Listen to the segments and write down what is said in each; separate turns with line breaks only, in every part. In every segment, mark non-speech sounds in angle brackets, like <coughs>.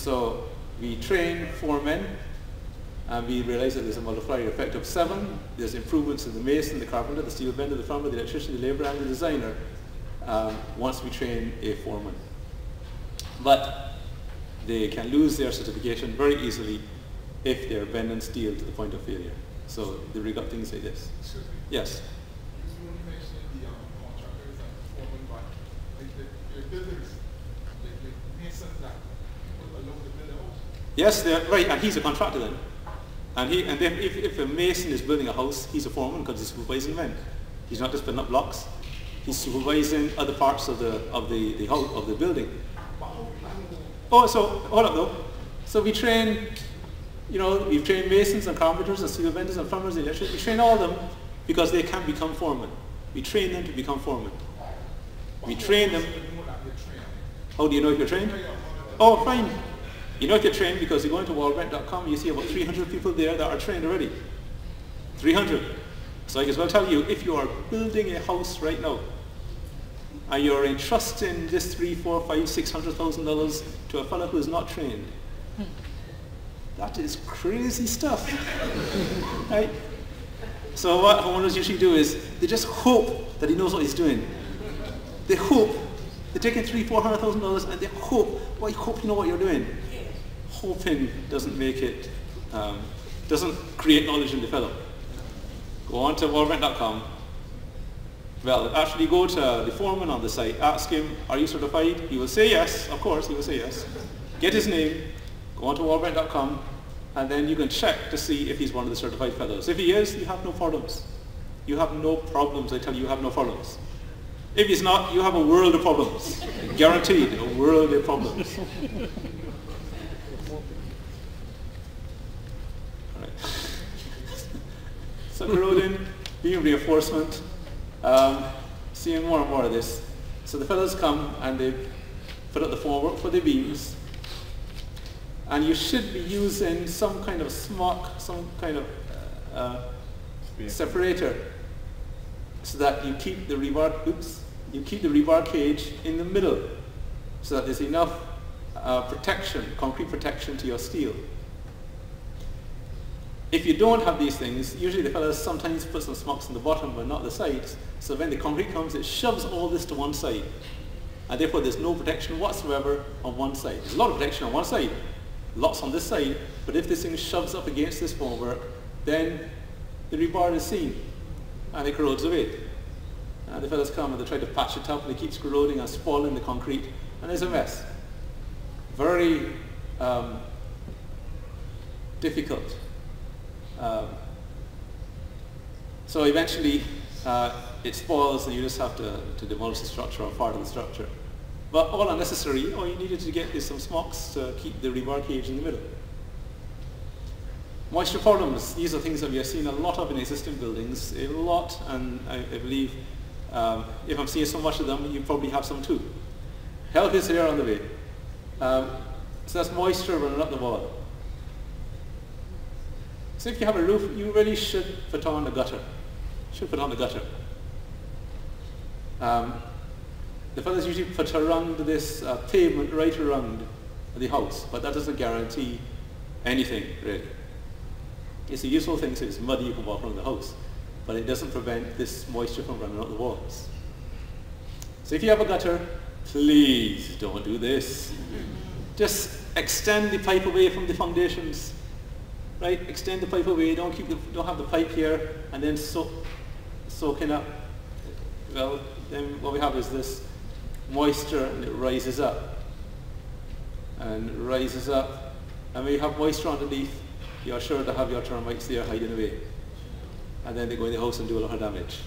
So we train four men and we realize that there's a multiplier effect of seven. There's improvements in the mason, the carpenter, the steel bender, the farmer, the electrician, the laborer, and the designer um, once we train a foreman. But they can lose their certification very easily if they're bending steel to the point of failure. So the rig up things say this. Yes.
You only mentioned the um, contractors and foremen, but like the, the builders, like the masons that people allow to build a house.
Yes, they're, right, and he's a contractor then. And, he, and if, if, if a mason is building a house, he's a foreman because he's supervising men. He's not just putting up blocks. He's supervising other parts of the, of the, the house, of the building. Oh, so, hold up though. So we train, you know, we've trained masons and carpenters and steel benders and plumbers and electricians. We train all of them because they can become foremen. We train them to become foremen. We train them. How do you know if you're trained? Oh, fine. You know if you're trained because you go into walbrent.com you see about 300 people there that are trained already. 300. So I can as well tell you, if you are building a house right now, and you're entrusting this three, four, five, six hundred thousand dollars to a fellow who is not trained, that is crazy stuff. <laughs> right? So what homeowners usually do is they just hope that he knows what he's doing. They hope. They're taking three, four hundred thousand dollars and they hope, well, I hope you know what you're doing. Hoping doesn't make it, um, doesn't create knowledge and fellow. Go on to walbrent.com. Well, actually go to the foreman on the site, ask him, are you certified? He will say yes, of course, he will say yes. Get his name, go on to walbrent.com, and then you can check to see if he's one of the certified fellows. If he is, you have no problems. You have no problems, I tell you, you have no problems. If he's not, you have a world of problems. Guaranteed, a world of problems. All right. So corroding, beam reinforcement, um, seeing more and more of this. So the fellows come and they put up the formwork for the beams, and you should be using some kind of smock, some kind of uh, separator, so that you keep the rebar, oops, you keep the rebar cage in the middle, so that there's enough uh, protection, concrete protection to your steel. If you don't have these things, usually the fellows sometimes put some smocks on the bottom but not the sides. So when the concrete comes, it shoves all this to one side. And therefore there's no protection whatsoever on one side. There's a lot of protection on one side, lots on this side, but if this thing shoves up against this formwork, then the rebar is seen and it corrodes away. And the fellows come and they try to patch it up and it keeps corroding and spoiling the concrete and it's a mess. Very um, difficult. Um, so eventually uh, it spoils and you just have to, to demolish the structure or part of the structure. But all unnecessary, all you needed to get is some smocks to keep the rebar cage in the middle. Moisture problems, these are things that we are seeing a lot of in existing buildings, a lot, and I, I believe um, if I'm seeing so much of them, you probably have some too. Help is here on the way. Um, so that's moisture running up the wall. So if you have a roof, you really should put on the gutter. Should put on the gutter. Um, the fellows usually put around this uh, pavement right around the house, but that doesn't guarantee anything really. It's a useful thing, so it's muddy, you can walk around the house, but it doesn't prevent this moisture from running out the walls. So if you have a gutter, please don't do this. Just extend the pipe away from the foundations. Right? Extend the pipe away, don't keep the, don't have the pipe here and then soak, soaking up. Well, then what we have is this moisture and it rises up. And rises up. And when you have moisture underneath, you're sure to have your termites there hiding away. And then they go in the house and do a lot of damage.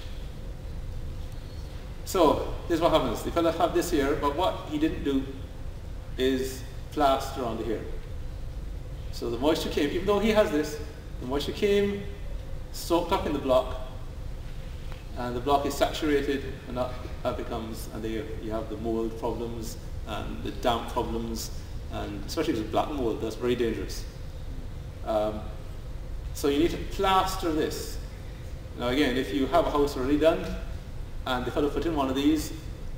So, this is what happens. The fellow have this here, but what he didn't do is plaster on the here. So the moisture came, even though he has this, the moisture came, soaked up in the block, and the block is saturated, and that, that becomes, and there you have the mold problems, and the damp problems, and especially with black mold, that's very dangerous. Um, so you need to plaster this. Now again, if you have a house already done, and the fellow put in one of these,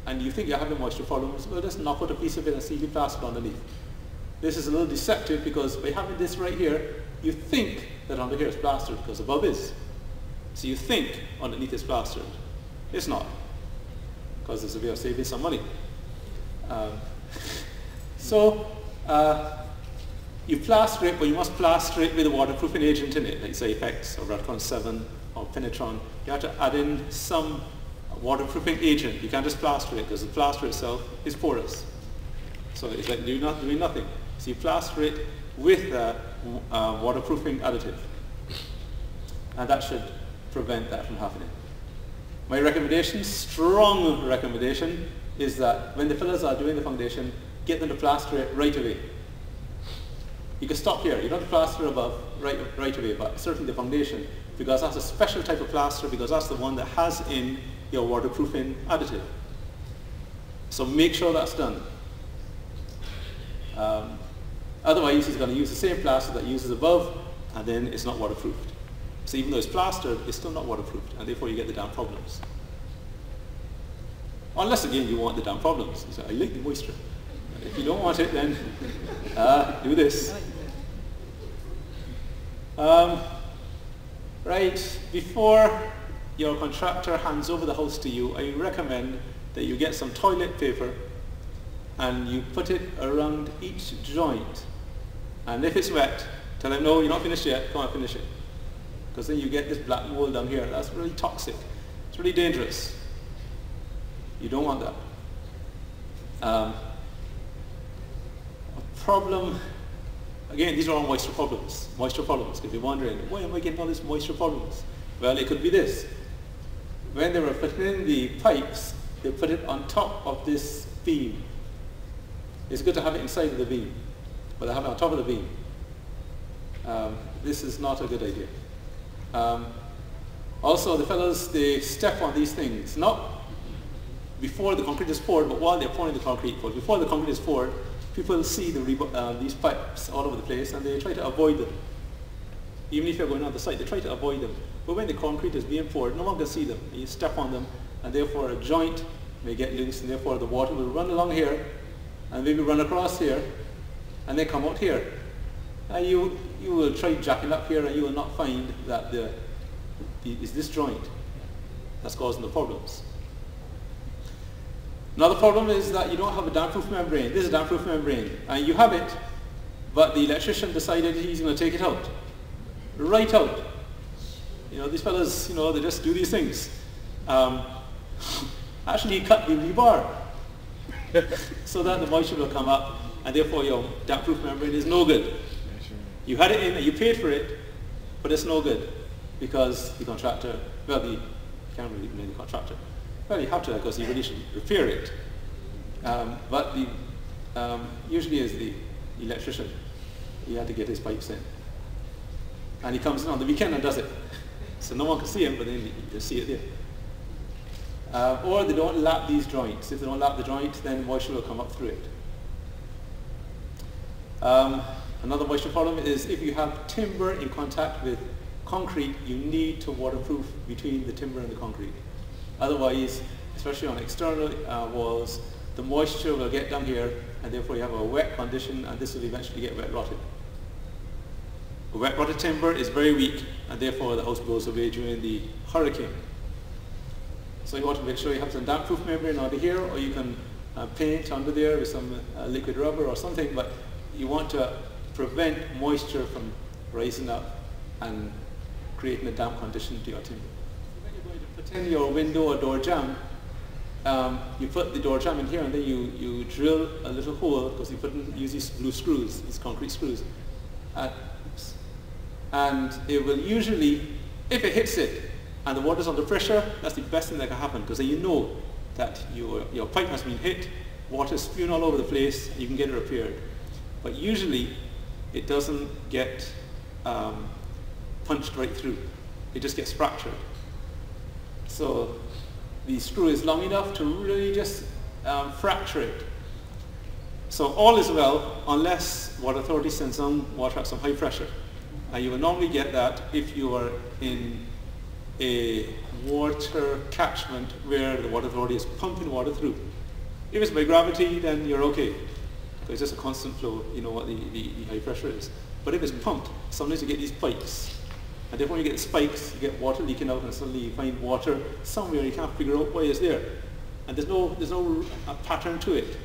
and you think you're having moisture problems, well just knock out a piece of it and seal the plaster underneath. This is a little deceptive because by having this right here, you think that under here is plastered because above is. So you think underneath is plastered. It's not because it's a way of saving some money. Um, <laughs> so uh, you plaster it, but you must plaster it with a waterproofing agent in it, like say or Radcon 7 or Penetron. You have to add in some waterproofing agent. You can't just plaster it because the plaster itself is porous. So it's like you're not doing nothing. So you plaster it with a, a waterproofing additive. And that should prevent that from happening. My recommendation, strong recommendation, is that when the fillers are doing the foundation, get them to plaster it right away. You can stop here. You don't plaster above right, right away, but certainly the foundation, because that's a special type of plaster, because that's the one that has in your waterproofing additive. So make sure that's done. Um, otherwise, he's going to use the same plaster that uses above, and then it's not waterproofed. So even though it's plastered, it's still not waterproofed, and therefore you get the damp problems. Unless, again, you want the damp problems. Say, I like the moisture. If you don't want it, then <laughs> uh, do this. Um, right, before your contractor hands over the house to you, I recommend that you get some toilet paper and you put it around each joint. And if it's wet, tell them, no, you're not finished yet, come on, finish it. Because then you get this black mold down here. That's really toxic. It's really dangerous. You don't want that. Um, a problem, again, these are all moisture problems. Moisture problems. If you're wondering, why am I getting all these moisture problems? Well, it could be this. When they were putting in the pipes, they put it on top of this beam. It's good to have it inside of the beam, but they have it on top of the beam. Um, this is not a good idea. Um, also, the fellows, they step on these things, not before the concrete is poured, but while they're pouring the concrete. But before the concrete is poured, people see the, uh, these pipes all over the place and they try to avoid them. Even if you're going on the site, they try to avoid them. But when the concrete is being poured, no one can see them. You step on them and therefore a joint may get loose and therefore the water will run along here and maybe run across here and they come out here. And you, you will try jacking up here and you will not find that the, the is this joint that's causing the problems. Another problem is that you don't have a damp-proof membrane. This is a damp-proof membrane. And you have it, but the electrician decided he's going to take it out. Right out. You know, these fellas, you know, they just do these things. Um, <laughs> actually, he cut the rebar <laughs> so that the moisture will come up, and therefore your damp-proof membrane is no good. You had it in, you paid for it, but it's no good because the contractor, well, the, can't really blame the contractor. Well, you have to because you really should repair it. Um, but the, um, usually as the electrician, he had to get his pipes in. And he comes in on the weekend and does it. So no one can see him, but then you see it there. Uh, or they don't lap these joints. If they don't lap the joint, then moisture will come up through it. Um, another moisture problem is if you have timber in contact with concrete, you need to waterproof between the timber and the concrete. Otherwise, especially on external uh, walls, the moisture will get down here and therefore you have a wet condition and this will eventually get wet rotted. A wet rotted timber is very weak and therefore the house blows away during the hurricane. So you want to make sure you have some damp proof membrane under here or you can uh, paint under there with some uh, liquid rubber or something but you want to prevent moisture from rising up and creating a damp condition to your timber when you're going to put in your window or door jamb, um, you put the door jamb in here and then you, you drill a little hole because you put in, use these blue screws, these concrete screws. Uh, and it will usually, if it hits it and the water's under pressure, that's the best thing that can happen because then you know that your, your pipe has been hit, water's spewing all over the place, you can get it repaired. But usually it doesn't get um, punched right through. It just gets fractured. So the screw is long enough to really just um, fracture it. So all is well unless water authority sends some water at some high pressure. And you will normally get that if you are in a water catchment where the water authority is pumping water through. If it's by gravity, then you're okay. It's just a constant flow, you know what the, the, the high pressure is. But if it's pumped, sometimes you get these spikes. And therefore you get spikes, you get water leaking out and suddenly you find water somewhere you can't figure out why it's there. And there's no, there's no pattern to it.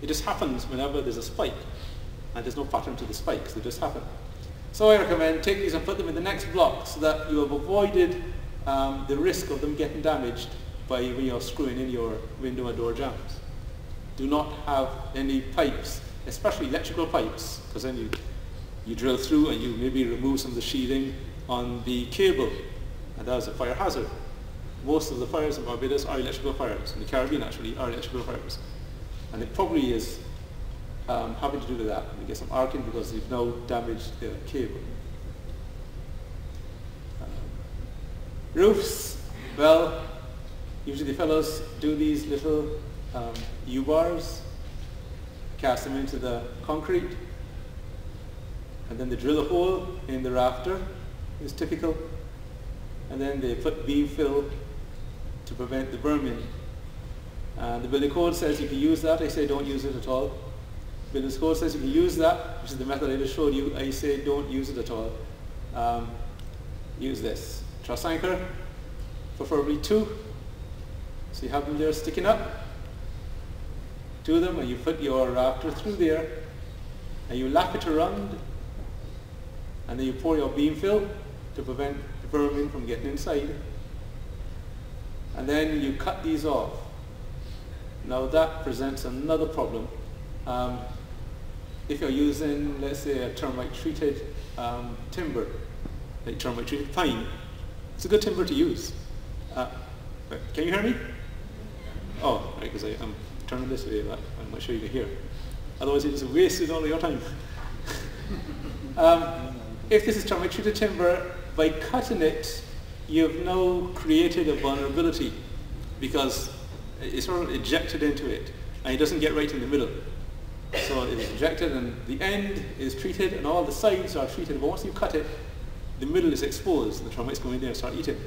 It just happens whenever there's a spike. And there's no pattern to the spikes, they just happen. So I recommend take these and put them in the next block so that you have avoided um, the risk of them getting damaged by when you're screwing in your window and door jambs. Do not have any pipes, especially electrical pipes, because then you, you drill through and you maybe remove some of the sheathing on the cable, and that is a fire hazard. Most of the fires in Barbados are electrical fires, in the Caribbean actually are electrical fires. And it probably is um, having to do with that. You get some arcing because you've now damaged the cable. Um, roofs, well, usually the fellows do these little um, U-bars, cast them into the concrete, and then they drill a hole in the rafter, is typical, and then they put beam fill to prevent the vermin. And the building code says you can use that. I say don't use it at all. Building code says you can use that, which is the method I just showed you. I say don't use it at all. Um, use this. Truss anchor, preferably two. So you have them there sticking up. Of them, and you put your rafter through there, and you lap it around, and then you pour your beam fill to prevent the vermin from getting inside. And then you cut these off. Now that presents another problem. Um, if you're using, let's say, a termite treated um, timber, like termite treated pine, it's a good timber to use. Uh, can you hear me? Oh, right, because I'm turning this way, but I'm not sure you can hear. Otherwise, it just wasted all your time. <laughs> um, if this is termite treated timber, by cutting it, you've now created a vulnerability because it's sort of ejected into it and it doesn't get right in the middle. So it's ejected and the end is treated and all the sides are treated, but once you cut it, the middle is exposed. and The termites go in there and start eating.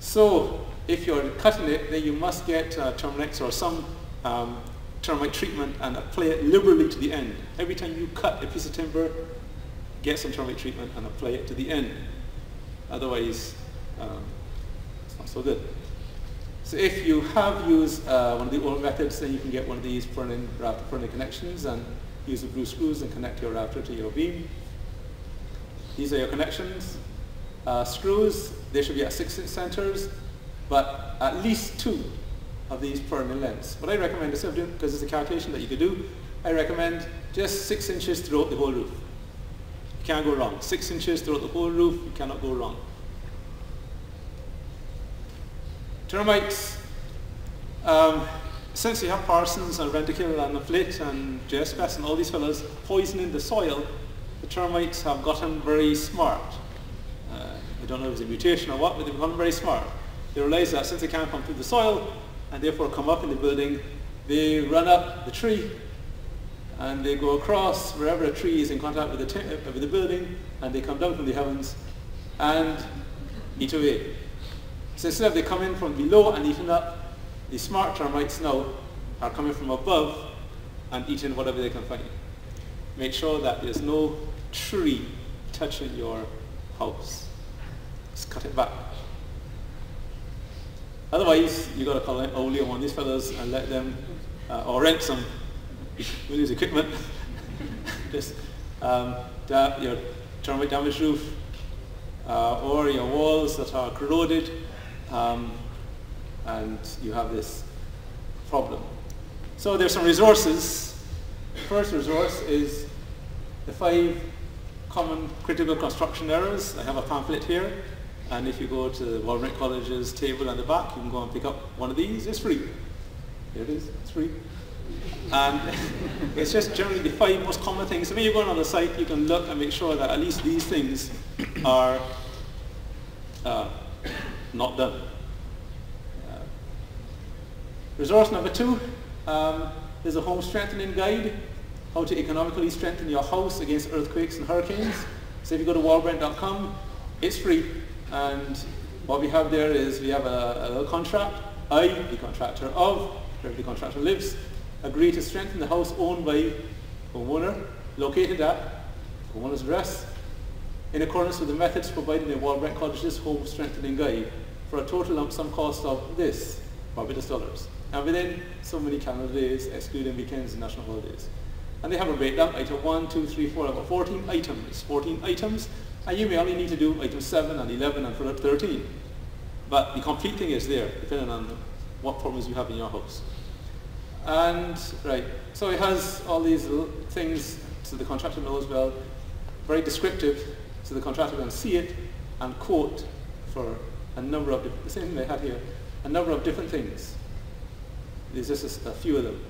So if you're cutting it, then you must get uh, Terminix or some um, termite treatment and apply it liberally to the end. Every time you cut a piece of timber, get some termite treatment and apply it to the end. Otherwise, um, it's not so good. So if you have used uh, one of the old methods, then you can get one of these Furnin rafter Furnin connections and use the blue screws and connect your rafter to your beam. These are your connections. Uh, screws, they should be at 6 inch centers, but at least two of these Furnin lengths. What I recommend instead of doing, because it's a calculation that you could do, I recommend just 6 inches throughout the whole roof. You can't go wrong. 6 inches throughout the whole roof, you cannot go wrong. Termites, um, since you have Parsons and Rentokil and the Flit and JSPS and all these fellows poisoning the soil, the termites have gotten very smart. Uh, I don't know if it's a mutation or what, but they've gotten very smart. They realize that since they can't come through the soil and therefore come up in the building, they run up the tree and they go across wherever a tree is in contact with the, uh, with the building and they come down from the heavens and eat away. So instead of they come in from below and eating up, the smart termites now are coming from above and eating whatever they can find. Make sure that there's no tree touching your house. Just cut it back. Otherwise, you've got to call Oli on these fellows and let them, uh, or rent some Willie's equipment. <laughs> Just um, your termite damaged roof, uh, or your walls that are corroded, um, and you have this problem. So there's some resources. First resource is the five common critical construction errors. I have a pamphlet here, and if you go to the Walbrent College's table on the back, you can go and pick up one of these. It's free. Here it is. It's free. And <laughs> it's just generally the five most common things. So when you're going on the site, you can look and make sure that at least these things <coughs> are uh, not done. Uh, resource number two, um, there's a home strengthening guide, how to economically strengthen your house against earthquakes and hurricanes. So if you go to walbrent.com, it's free. And what we have there is we have a, a little contract. I, the contractor of, wherever the contractor lives, agree to strengthen the house owned by homeowner located at homeowner's address in accordance with the methods provided in Walbrent College's Home Strengthening Guide for a total lump sum cost of this, Barbados dollars, and within so many calendar days, excluding weekends and national holidays. And they have a breakdown, item 1, 2, 3, 4, about 14 items, 14 items, and you may only need to do item 7 and 11 and 13. But the complete thing is there, depending on what problems you have in your house. And, right, so it has all these things so the contractor knows well, very descriptive, so the contractor can see it and quote for a number of, the same thing they had here, a number of different things. There's just a, a few of them.